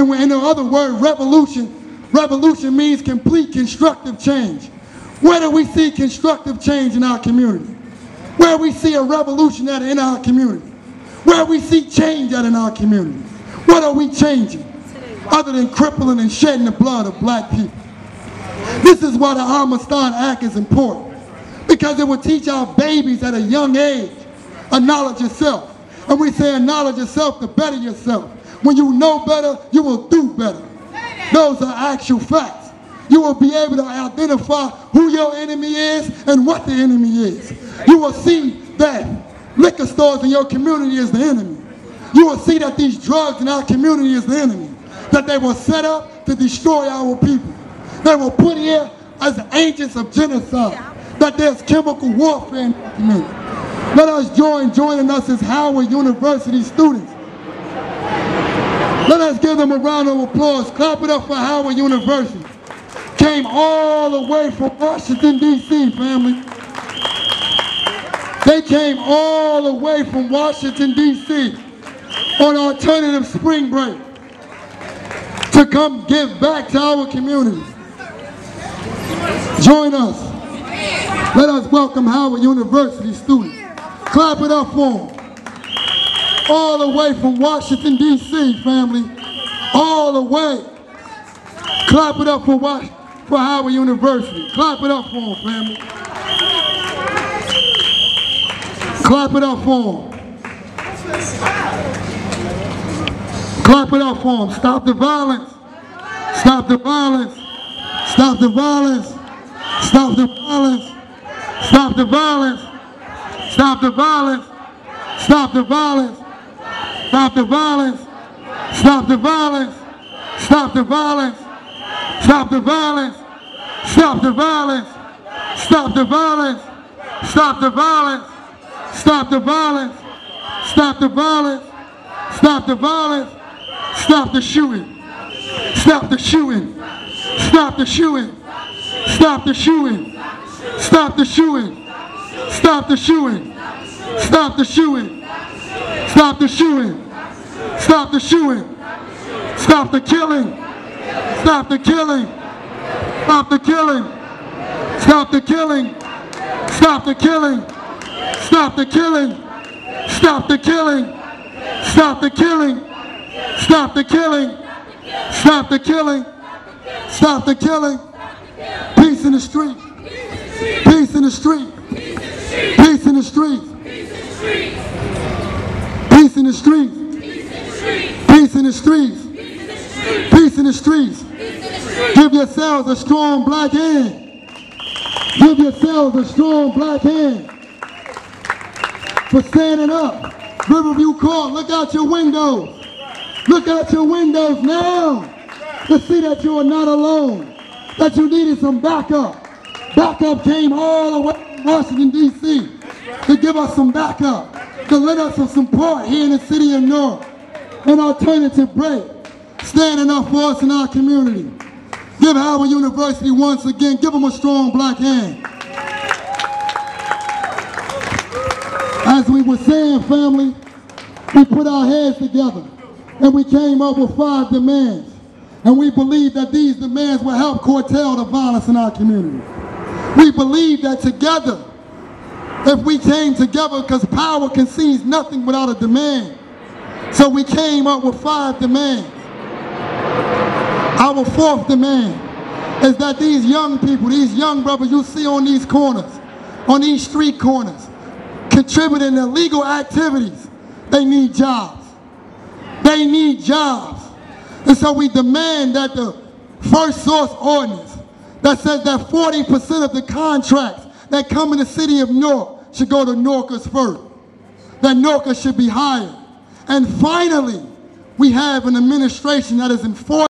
In other words, revolution, revolution means complete constructive change. Where do we see constructive change in our community? Where we see a revolution at in our community? Where we see change at in our community? What are we changing? Other than crippling and shedding the blood of black people. This is why the Amistad Act is important. Because it will teach our babies at a young age a knowledge of self. And we say knowledge of self to better yourself. When you know better, you will do better. Those are actual facts. You will be able to identify who your enemy is and what the enemy is. You will see that liquor stores in your community is the enemy. You will see that these drugs in our community is the enemy. That they were set up to destroy our people. They were put here as agents of genocide. That there's chemical warfare in the community. Let us join joining us as Howard University students. Let us give them a round of applause. Clap it up for Howard University. Came all the way from Washington, D.C., family. They came all the way from Washington, D.C. on alternative spring break to come give back to our communities. Join us. Let us welcome Howard University students. Clap it up for them. All the way from Washington, D.C., family. All the way. Clap it up for, for Howard University. Clap it up for them, family. Clap it up for them. Clap it up for them. Stop the violence. Stop the violence. Stop the violence. Stop the violence. Stop the violence. Stop the violence. Stop the violence. Stop the violence. Stop the violence. Stop the violence. Stop the violence. Stop the violence. Stop the violence. Stop the violence. Stop the violence. Stop the violence. Stop the violence. Stop the shooting. Stop the shooting. Stop the shooting. Stop the shooting. Stop the shooting. Stop the shooting. Stop the shooting. Stop the shooting. Stop the shooting. Stop the killing. Stop the killing. Stop the killing. Stop the killing. Stop the killing. Stop the killing. Stop the killing. Stop the killing. Stop the killing. Stop the killing. Stop the killing. Peace in the street. Peace in the street. Peace in the street. Peace in the streets. The streets. Peace in the streets. Give yourselves a strong black hand. Give yourselves a strong black hand for standing up. Riverview Court, look out your windows. Look out your windows now to see that you are not alone, that you needed some backup. Backup came all the way from Washington, D.C. to give us some backup, to let us some support here in the city of Newark. An alternative break, standing up for us in our community. Give Howard University once again, give them a strong black hand. As we were saying, family, we put our heads together and we came up with five demands. And we believe that these demands will help curtail the violence in our community. We believe that together, if we came together, because power concedes nothing without a demand. So we came up with five demands. Our fourth demand is that these young people, these young brothers you see on these corners, on these street corners, contributing illegal activities, they need jobs. They need jobs. And so we demand that the first source ordinance that says that 40% of the contracts that come in the city of Newark should go to Newarkers first. That Newarkers should be hired. And finally, we have an administration that is enforcing